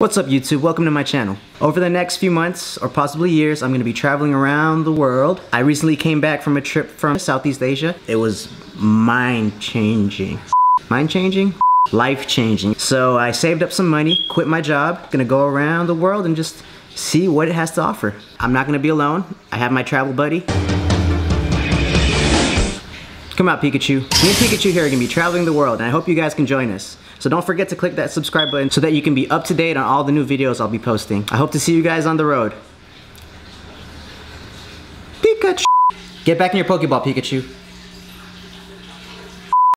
What's up YouTube? Welcome to my channel. Over the next few months, or possibly years, I'm gonna be traveling around the world. I recently came back from a trip from Southeast Asia. It was mind-changing. Mind-changing? Life-changing. So I saved up some money, quit my job, gonna go around the world and just see what it has to offer. I'm not gonna be alone. I have my travel buddy. Come out, Pikachu. Me and Pikachu here are gonna be traveling the world, and I hope you guys can join us. So don't forget to click that subscribe button so that you can be up to date on all the new videos I'll be posting. I hope to see you guys on the road. Pikachu! Get back in your Pokeball, Pikachu.